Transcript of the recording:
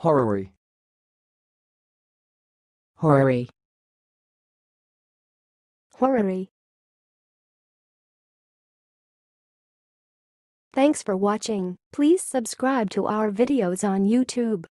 Horary. Horary. Horary. Thanks for watching. Please subscribe to our videos on YouTube.